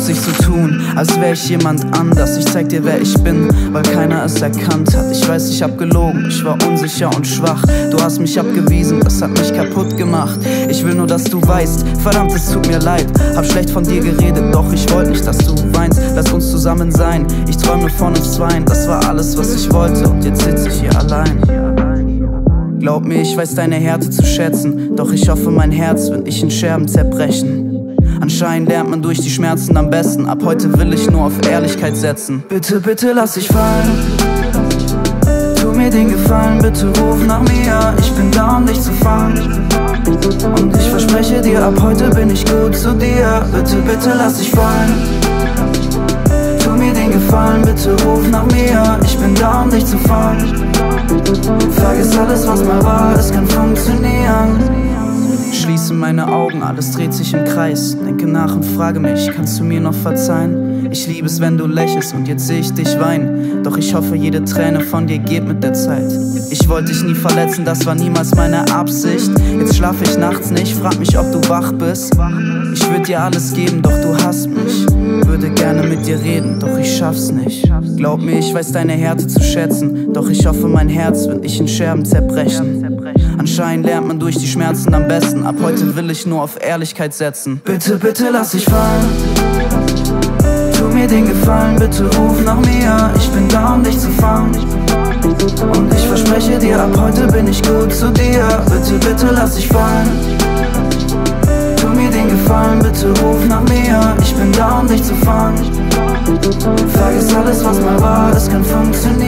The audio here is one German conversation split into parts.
zu tun, als wäre ich jemand anders. Ich zeig dir, wer ich bin, weil keiner es erkannt hat. Ich weiß, ich hab gelogen, ich war unsicher und schwach. Du hast mich abgewiesen, das hat mich kaputt gemacht. Ich will nur, dass du weißt, verdammt, es tut mir leid. Hab schlecht von dir geredet, doch ich wollte nicht, dass du weinst. Lass uns zusammen sein, ich träume von uns zweien. Das war alles, was ich wollte, und jetzt sitz ich hier allein. Glaub mir, ich weiß deine Härte zu schätzen, doch ich hoffe, mein Herz wird nicht in Scherben zerbrechen. Anscheinend lernt man durch die Schmerzen am besten. Ab heute will ich nur auf Ehrlichkeit setzen. Bitte, bitte lass dich fallen. Tu mir den Gefallen, bitte ruf nach mir. Ich bin da, um dich zu fangen. Und ich verspreche dir, ab heute bin ich gut zu dir. Bitte, bitte lass dich fallen. Tu mir den Gefallen, bitte ruf nach mir. Ich bin da, um dich zu fangen. Vergiss alles, was mal war, es kann funktionieren meine Augen, alles dreht sich im Kreis. Denke nach und frage mich, kannst du mir noch verzeihen? Ich liebe es, wenn du lächelst und jetzt sehe ich dich weinen. Doch ich hoffe, jede Träne von dir geht mit der Zeit. Ich wollte dich nie verletzen, das war niemals meine Absicht. Jetzt schlafe ich nachts nicht, frag mich, ob du wach bist. Ich würde dir alles geben, doch du hasst mich. Würde gerne mit dir reden, doch ich schaff's nicht. Glaub mir, ich weiß deine Härte zu schätzen. Doch ich hoffe, mein Herz wird nicht in Scherben zerbrechen. Anscheinend lernt man durch die Schmerzen am besten. Ab heute will ich nur auf Ehrlichkeit setzen. Bitte, bitte lass dich fallen. Tu mir den Gefallen, bitte ruf nach mir. Ich bin da, um dich zu fangen. Und ich verspreche dir, ab heute bin ich gut zu dir. Bitte, bitte lass dich fallen. Tu mir den Gefallen, bitte ruf nach mir. Ich bin da, um dich zu fangen. Vergiss alles, was mal war, es kann funktionieren.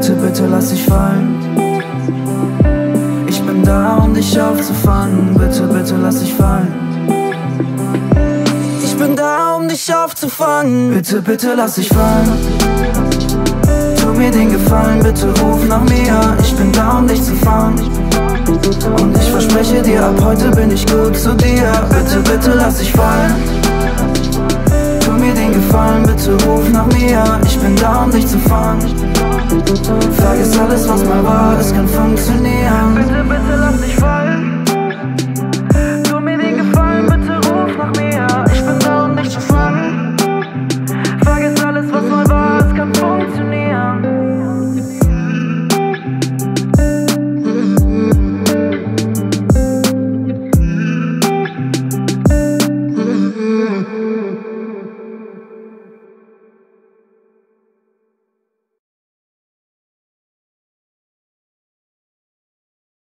Bitte, bitte lass dich fallen. Ich bin da, um dich aufzufangen. Bitte, bitte lass dich fallen. Ich bin da, um dich aufzufangen. Bitte, bitte lass dich fallen. Tu mir den Gefallen, bitte ruf nach mir. Ich bin da, um dich zu fangen. Und ich verspreche dir, ab heute bin ich gut zu dir. Bitte, bitte lass dich fallen. Bitte ruf nach mir. Ich bin da, um dich zu fangen. Vergiss alles, was mal war, es kann funktionieren Bitte, bitte lass dich fallen